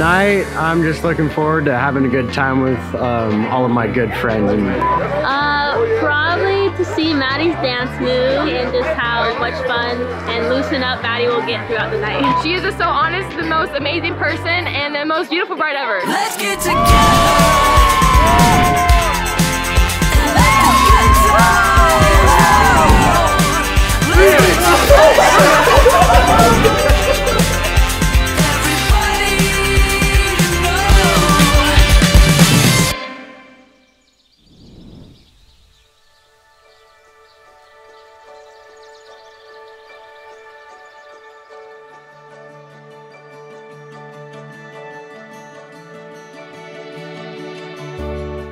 Tonight, I'm just looking forward to having a good time with um, all of my good friends. And Uh, probably to see Maddee's dance move and just how much fun and loosen up Maddee will get throughout the night. She is just so honest, the most amazing person, and the most beautiful bride ever. Let's get together.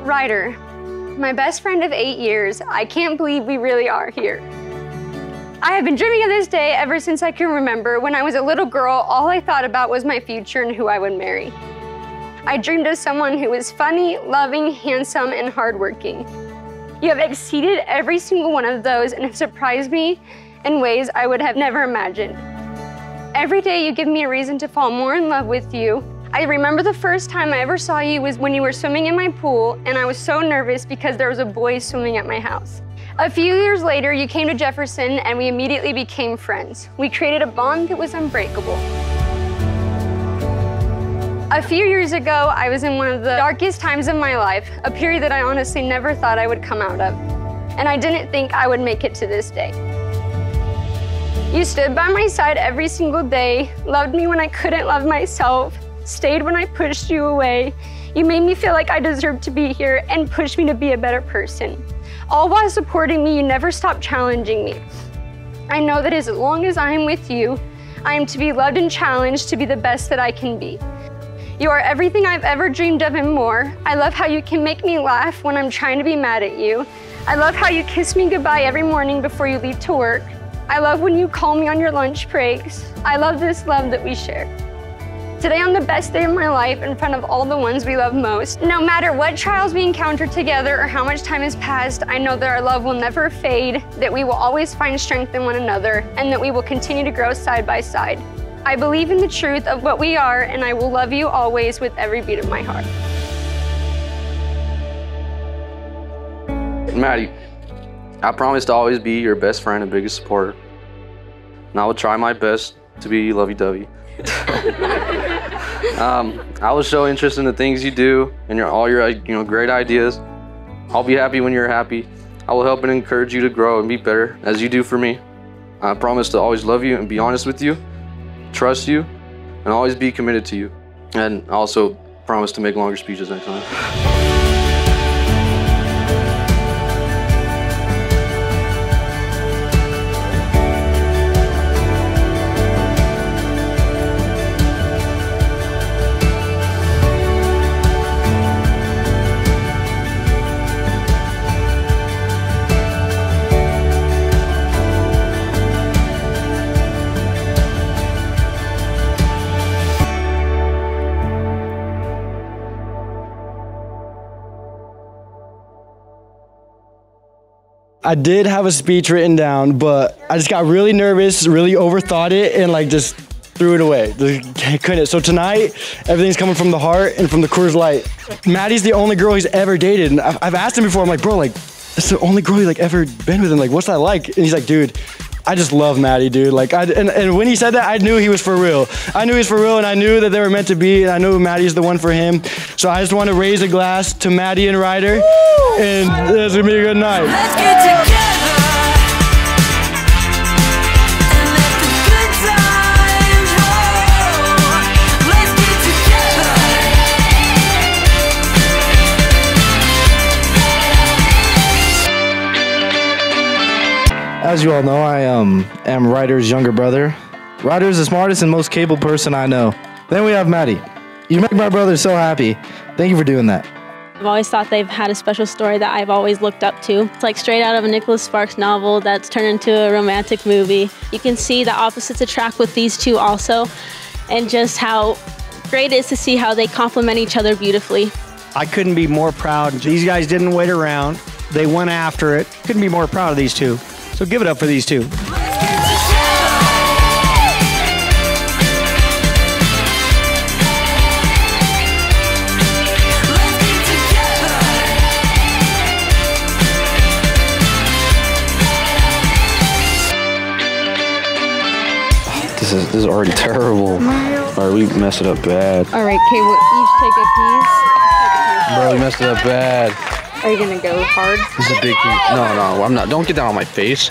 Ryder, my best friend of eight years, I can't believe we really are here. I have been dreaming of this day ever since I can remember. When I was a little girl, all I thought about was my future and who I would marry. I dreamed of someone who was funny, loving, handsome, and hardworking. You have exceeded every single one of those and have surprised me in ways I would have never imagined. Every day you give me a reason to fall more in love with you. I remember the first time I ever saw you was when you were swimming in my pool, and I was so nervous because there was a boy swimming at my house. A few years later, you came to Jefferson, and we immediately became friends. We created a bond that was unbreakable. A few years ago, I was in one of the darkest times of my life, a period that I honestly never thought I would come out of. And I didn't think I would make it to this day. You stood by my side every single day, loved me when I couldn't love myself, stayed when I pushed you away. You made me feel like I deserved to be here and pushed me to be a better person. All while supporting me, you never stopped challenging me. I know that as long as I am with you, I am to be loved and challenged to be the best that I can be. You are everything I've ever dreamed of and more. I love how you can make me laugh when I'm trying to be mad at you. I love how you kiss me goodbye every morning before you leave to work. I love when you call me on your lunch breaks. I love this love that we share. Today, on the best day of my life, in front of all the ones we love most, no matter what trials we encounter together or how much time has passed, I know that our love will never fade, that we will always find strength in one another, and that we will continue to grow side by side. I believe in the truth of what we are, and I will love you always with every beat of my heart. Maddee, I promise to always be your best friend and biggest supporter. And I will try my best to be lovey-dovey. um, I will show interest in the things you do and your all your you know great ideas. I'll be happy when you're happy. I will help and encourage you to grow and be better as you do for me. I promise to always love you and be honest with you, trust you, and always be committed to you. And I also promise to make longer speeches next time. I did have a speech written down, but I just got really nervous, really overthought it, and like just threw it away. Just couldn't. So tonight, everything's coming from the heart and from the Coors Light. Maddee's the only girl he's ever dated, and I've, I've asked him before. I'm like, bro, like, that's the only girl he's like ever been with, and like, what's that like? And he's like, dude. I just love Maddee, dude. Like, I, and, and when he said that, I knew he was for real. I knew he was for real, and I knew that they were meant to be, and I knew Maddee's the one for him. So I just want to raise a glass to Maddee and Ryder, and it's gonna be a good night. As you all know, I um, am Ryder's younger brother. Ryder is the smartest and most capable person I know. Then we have Maddee. You make my brother so happy. Thank you for doing that. I've always thought they've had a special story that I've always looked up to. It's like straight out of a Nicholas Sparks novel that's turned into a romantic movie. You can see the opposites attract with these two also, and just how great it is to see how they complement each other beautifully. I couldn't be more proud. These guys didn't wait around. They went after it. Couldn't be more proud of these two. So give it up for these two. This is, this is already terrible. All right, we messed it up bad. All right, Kay, we'll each take a piece. Bro, we messed it up bad. Are you gonna go hard? This is a big. No, no, I'm not. Don't get down on my face.